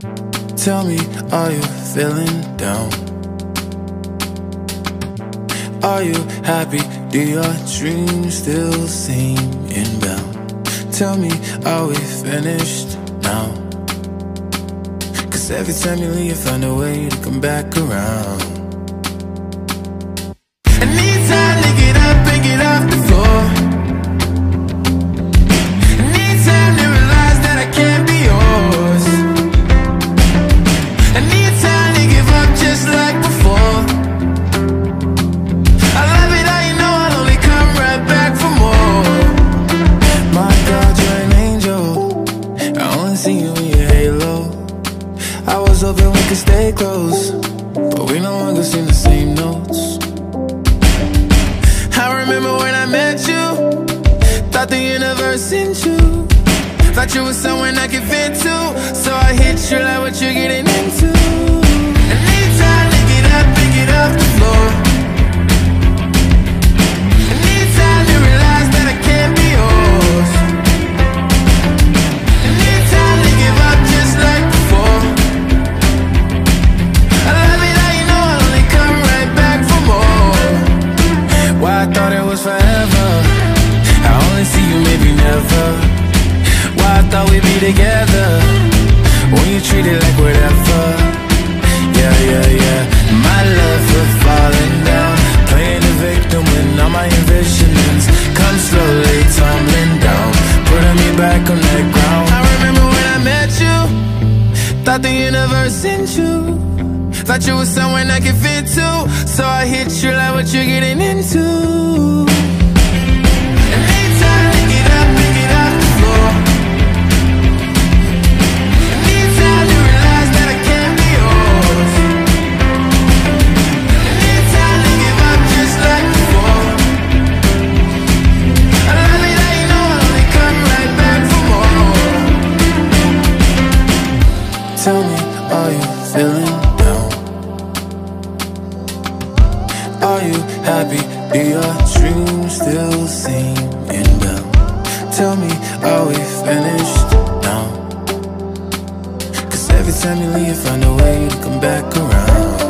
Tell me, are you feeling down? Are you happy? Do your dreams still seem inbound? Tell me, are we finished now? Cause every time you leave, you find a way to come back around. I only see you in your halo. I was hoping we could stay close, but we no longer sing the same notes. I remember when I met you, thought the universe sent you. Thought you were someone I could fit to, so I hit you like what you're getting was forever. I only see you maybe never. Why I thought we'd be together. When you treat it like whatever. Yeah, yeah, yeah. My love for falling down. Playing the victim when all my envisionings come slowly tumbling down. Putting me back on that ground. I remember when I met you. Thought the universe sent you. Thought you were someone I could fit to. So I hit you like what you're getting into. Tell me, are you feeling Are you happy? Do your dreams still seem inbound? Tell me, are we finished now? Cause every time you leave, you find a way to come back around.